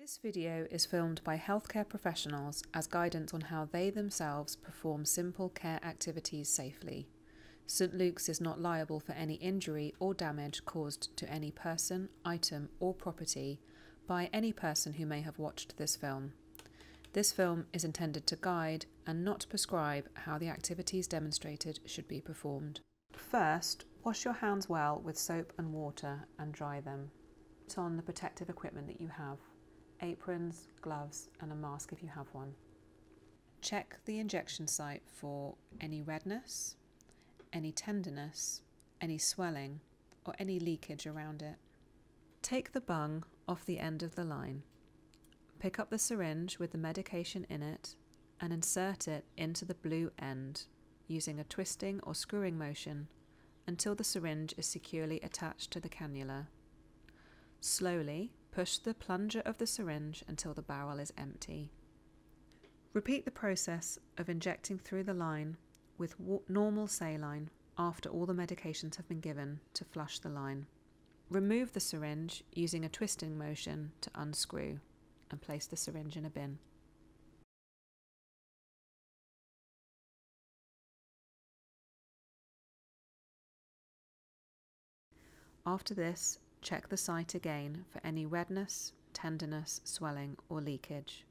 This video is filmed by healthcare professionals as guidance on how they themselves perform simple care activities safely. St Luke's is not liable for any injury or damage caused to any person, item, or property by any person who may have watched this film. This film is intended to guide and not prescribe how the activities demonstrated should be performed. First, wash your hands well with soap and water and dry them. Put on the protective equipment that you have aprons, gloves, and a mask if you have one. Check the injection site for any redness, any tenderness, any swelling, or any leakage around it. Take the bung off the end of the line. Pick up the syringe with the medication in it and insert it into the blue end using a twisting or screwing motion until the syringe is securely attached to the cannula. Slowly push the plunger of the syringe until the barrel is empty. Repeat the process of injecting through the line with normal saline after all the medications have been given to flush the line. Remove the syringe using a twisting motion to unscrew and place the syringe in a bin. After this, check the site again for any redness, tenderness, swelling or leakage.